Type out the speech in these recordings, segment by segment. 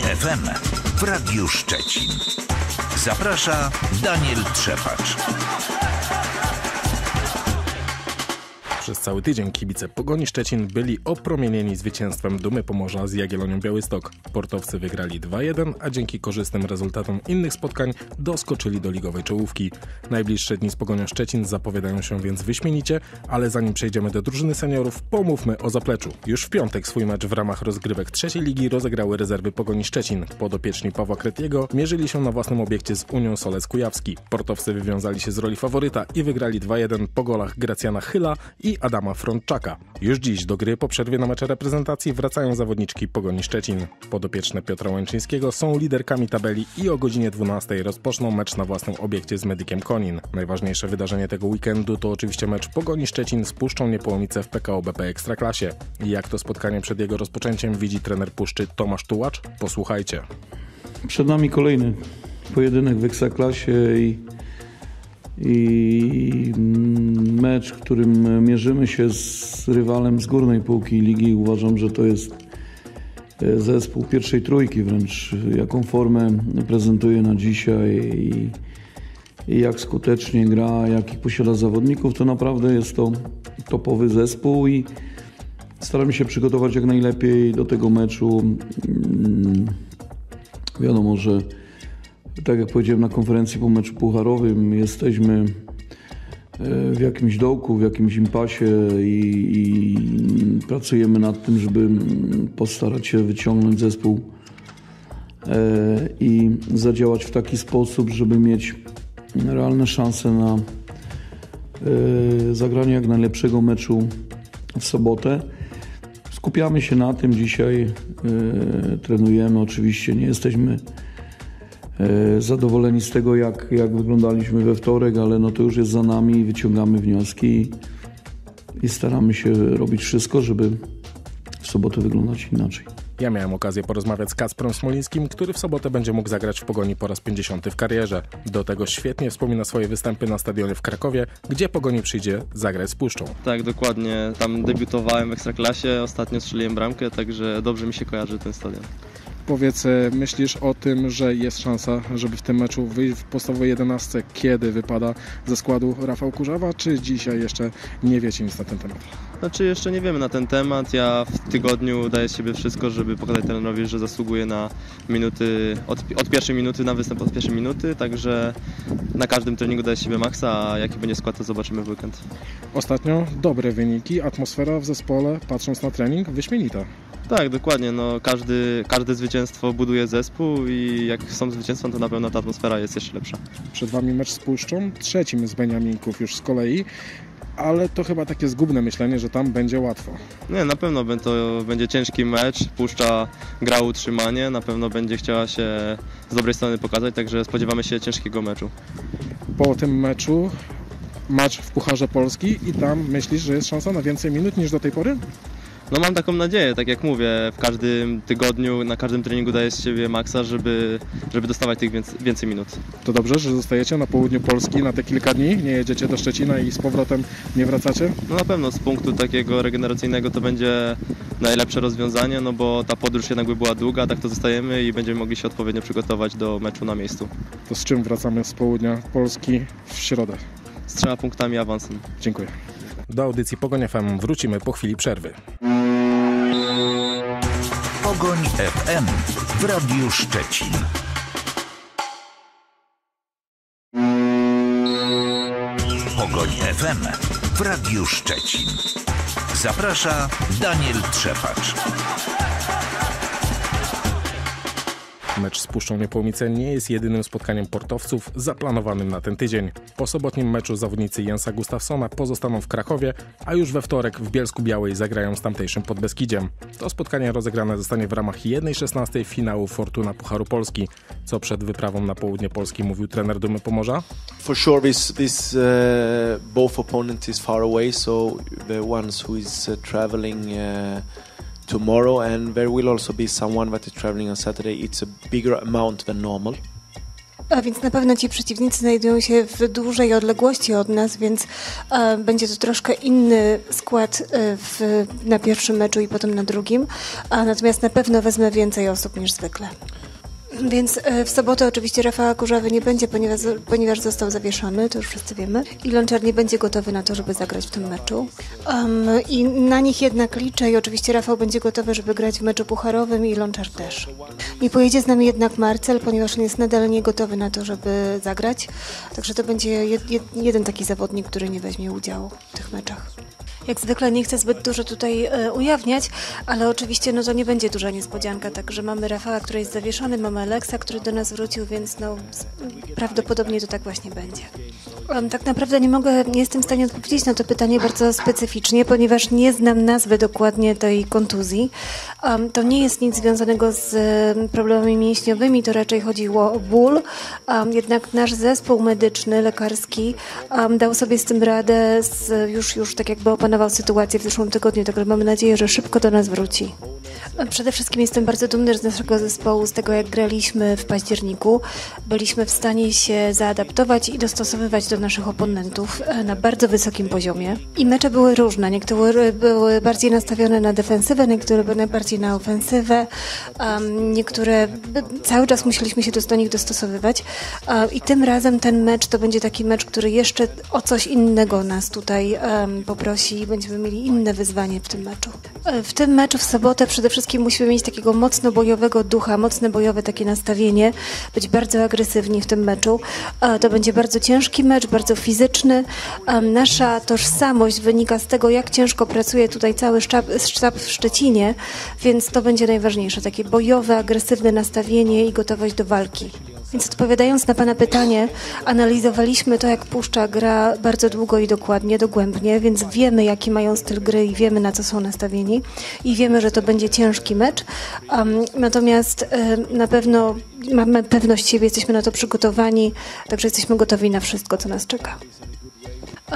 FM w Radiu Szczecin. Zaprasza Daniel Trzepacz. Przez cały tydzień kibice Pogoni Szczecin byli opromienieni zwycięstwem Dumy Pomorza z Jagiellonią Białystok. Portowcy wygrali 2-1, a dzięki korzystnym rezultatom innych spotkań doskoczyli do ligowej czołówki. Najbliższe dni z Pogonią Szczecin zapowiadają się więc wyśmienicie, ale zanim przejdziemy do drużyny seniorów, pomówmy o zapleczu. Już w piątek swój mecz w ramach rozgrywek trzeciej ligi rozegrały rezerwy Pogoni Szczecin. Podopieczni Pawła Kretiego mierzyli się na własnym obiekcie z Unią Solec Kujawski. Portowcy wywiązali się z roli faworyta i wygrali 2-1 po golach Gracjana Chyla i Adama Frontczaka. Już dziś do gry po przerwie na mecze reprezentacji wracają zawodniczki Pogoni Szczecin. Podopieczne Piotra Łęczyńskiego są liderkami tabeli i o godzinie 12 rozpoczną mecz na własnym obiekcie z Medykiem Konin. Najważniejsze wydarzenie tego weekendu to oczywiście mecz Pogoni Szczecin z Puszczą Niepołomice w PKO BP Ekstraklasie. I jak to spotkanie przed jego rozpoczęciem widzi trener Puszczy Tomasz Tułacz? Posłuchajcie. Przed nami kolejny pojedynek w Ekstraklasie i i mecz, w którym mierzymy się z rywalem z górnej półki ligi. Uważam, że to jest e, zespół pierwszej trójki wręcz, jaką formę prezentuje na dzisiaj i, jak skutecznie gra, jakich posiada zawodników, to naprawdę jest to topowy zespół i staramy się przygotować jak najlepiej do tego meczu. Mm, wiadomo, że tak jak powiedziałem na konferencji po meczu pucharowym, jesteśmy e, w jakimś dołku, w jakimś impasie i, i pracujemy nad tym, żeby postarać się wyciągnąć zespół e, i zadziałać w taki sposób, żeby mieć realne szanse na e, zagranie jak najlepszego meczu w sobotę. Skupiamy się na tym dzisiaj, trenujemy oczywiście, nie jesteśmy zadowoleni z tego, jak, jak wyglądaliśmy we wtorek, ale no to już jest za nami, wyciągamy wnioski i staramy się robić wszystko, żeby w sobotę wyglądać inaczej. Ja miałem okazję porozmawiać z Kacprem Smolińskim, który w sobotę będzie mógł zagrać w Pogoni po raz 50 w karierze. Do tego świetnie wspomina swoje występy na stadionie w Krakowie, gdzie Pogoni przyjdzie zagrać z Puszczą. Tak, dokładnie. Tam debiutowałem w Ekstraklasie, ostatnio strzeliłem bramkę, także dobrze mi się kojarzy ten stadion. Powiedz, e, myślisz o tym, że jest szansa, żeby w tym meczu wyjść w podstawowej 11, kiedy wypada ze składu Rafał Kurzawa, czy dzisiaj jeszcze nie wiecie nic na ten temat? Znaczy jeszcze nie wiemy na ten temat. Ja w tygodniu daję z siebie wszystko, żeby pokazać trenerowi, że zasługuję na minuty, od, od pierwszej minuty na występ od pierwszej minuty, także na każdym treningu daję z siebie maksa, a jaki będzie skład to zobaczymy w weekend. Ostatnio dobre wyniki, atmosfera w zespole, patrząc na trening, wyśmienita. Tak, dokładnie. No, każdy, każde zwycięstwo buduje zespół i jak są zwycięstwa, to na pewno ta atmosfera jest jeszcze lepsza. Przed Wami mecz z Puszczą, trzecim z Beniaminków już z kolei ale to chyba takie zgubne myślenie, że tam będzie łatwo. Nie, na pewno to będzie ciężki mecz, Puszcza gra utrzymanie, na pewno będzie chciała się z dobrej strony pokazać, także spodziewamy się ciężkiego meczu. Po tym meczu mecz w Pucharze Polski i tam myślisz, że jest szansa na więcej minut niż do tej pory? No mam taką nadzieję, tak jak mówię, w każdym tygodniu, na każdym treningu daję z siebie maksa, żeby, żeby dostawać tych więcej, więcej minut. To dobrze, że zostajecie na południu Polski na te kilka dni, nie jedziecie do Szczecina i z powrotem nie wracacie? No na pewno z punktu takiego regeneracyjnego to będzie najlepsze rozwiązanie, no bo ta podróż jednak by była długa, tak to zostajemy i będziemy mogli się odpowiednio przygotować do meczu na miejscu. To z czym wracamy z południa Polski w środę? Z trzema punktami awansem. Dziękuję. Do audycji Pogoń FM wrócimy po chwili przerwy. Pogoń FM w Radiu Szczecin. Pogoń FM w Radiu Szczecin. Zaprasza Daniel Trzepacz. Mecz z Puszczą Niepołomice nie jest jedynym spotkaniem portowców zaplanowanym na ten tydzień. Po sobotnim meczu zawodnicy Jensa Gustafsona pozostaną w Krakowie, a już we wtorek w Bielsku Białej zagrają z tamtejszym Podbeskidziem. To spotkanie rozegrane zostanie w ramach 1-16 finału Fortuna Pucharu Polski. Co przed wyprawą na południe Polski mówił trener Dumy Pomorza? For sure this, this uh, both opponents is far away, so the ones who is uh, traveling uh, tomorrow, and there will also be someone that is traveling on Saturday. It's a bigger amount than normal. A więc na pewno ci przeciwnicy znajdują się w dużej odległości od nas, więc e, będzie to troszkę inny skład e, w, na pierwszym meczu i potem na drugim. A natomiast na pewno wezmę więcej osób niż zwykle. Więc e, w sobotę oczywiście Rafała Kurzawy nie będzie, ponieważ, ponieważ został zawieszony, to już wszyscy wiemy. I Lonczar nie będzie gotowy na to, żeby zagrać w tym meczu. Um, I na nich jednak liczę i oczywiście Rafał będzie gotowy, żeby grać w meczu pucharowym i Lonczar też. Nie pojedzie z nami jednak Marcel, ponieważ on jest nadal nie gotowy na to, żeby zagrać. Także to będzie jed, jed, jeden taki zawodnik, który nie weźmie udziału w tych meczach. Jak zwykle nie chcę zbyt dużo tutaj e, ujawniać, ale oczywiście no to nie będzie duża niespodzianka, także mamy Rafała, który jest zawieszony, mamy Aleksa, który do nas wrócił, więc no prawdopodobnie to tak właśnie będzie. Um, tak naprawdę nie mogę, nie jestem w stanie odpowiedzieć na to pytanie bardzo specyficznie, ponieważ nie znam nazwy dokładnie tej kontuzji. Um, to nie jest nic związanego z um, problemami mięśniowymi, to raczej chodziło o ból. jednak nasz zespół medyczny, lekarski dał sobie z tym radę, z, już, już tak jakby opanował sytuację w zeszłym tygodniu, także mamy nadzieję, że szybko do nas wróci. Przede wszystkim jestem bardzo dumny z naszego zespołu, z tego jak graliśmy w październiku. Byliśmy w stanie się zaadaptować i dostosowywać do naszych oponentów e, na bardzo wysokim poziomie. I mecze były różne. Niektóre były bardziej nastawione na defensywę, niektóre były bardziej na ofensywę. Niektóre cały czas musieliśmy się do nich dostosowywać. Um, I tym razem ten mecz to będzie taki mecz, który jeszcze o coś innego nas tutaj poprosi i będziemy mieli inne wyzwanie w tym meczu. E, w tym meczu w sobotę przede wszystkim musimy mieć takiego mocno bojowego ducha, mocne bojowe takie nastawienie, być bardzo agresywni w tym meczu. E, to będzie bardzo ciężki mecz, bardzo fizyczny. Nasza tożsamość wynika z tego, jak ciężko pracuje tutaj cały sztab, sztab w Szczecinie, więc to będzie najważniejsze, takie bojowe, agresywne nastawienie i gotowość do walki. Więc odpowiadając na Pana pytanie, analizowaliśmy to, jak Puszcza gra bardzo długo i dokładnie, dogłębnie, więc wiemy, jaki mają styl gry i wiemy, na co są nastawieni i wiemy, że to będzie ciężki mecz. Um, natomiast um, na pewno mamy pewność siebie, jesteśmy na to przygotowani, także jesteśmy gotowi na wszystko, co nas czeka.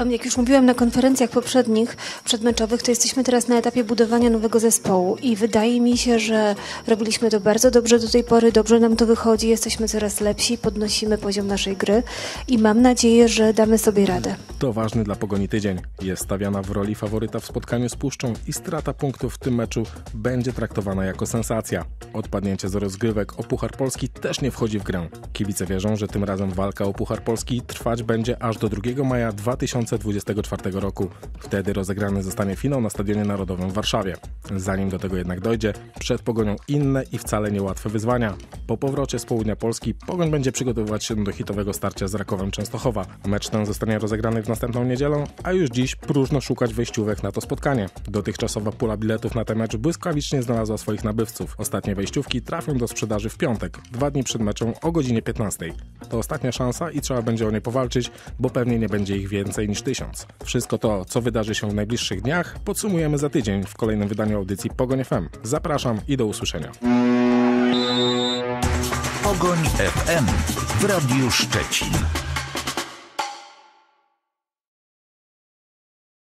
Jak już mówiłam na konferencjach poprzednich, przedmeczowych, to jesteśmy teraz na etapie budowania nowego zespołu i wydaje mi się, że robiliśmy to bardzo dobrze do tej pory, dobrze nam to wychodzi, jesteśmy coraz lepsi, podnosimy poziom naszej gry i mam nadzieję, że damy sobie radę. To ważny dla Pogoni tydzień. Jest stawiana w roli faworyta w spotkaniu z Puszczą i strata punktów w tym meczu będzie traktowana jako sensacja. Odpadnięcie z rozgrywek o Puchar Polski też nie wchodzi w grę. Kibice wierzą, że tym razem walka o Puchar Polski trwać będzie aż do 2 maja 2020 2024 roku. Wtedy rozegrany zostanie finał na Stadionie Narodowym w Warszawie. Zanim do tego jednak dojdzie, przed Pogonią inne i wcale niełatwe wyzwania. Po powrocie z południa Polski Pogoń będzie przygotowywać się do hitowego starcia z Rakowem Częstochowa. Mecz ten zostanie rozegrany w następną niedzielę, a już dziś próżno szukać wejściówek na to spotkanie. Dotychczasowa pula biletów na ten mecz błyskawicznie znalazła swoich nabywców. Ostatnie wejściówki trafią do sprzedaży w piątek, dwa dni przed meczem o godzinie 15. To ostatnia szansa i trzeba będzie o nie powalczyć, bo pewnie nie będzie ich więcej niż tysiąc. Wszystko to, co wydarzy się w najbliższych dniach, podsumujemy za tydzień w kolejnym wydaniu audycji Pogoń FM. Zapraszam i do usłyszenia. Pogoń FM w Radiu Szczecin.